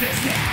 Destruction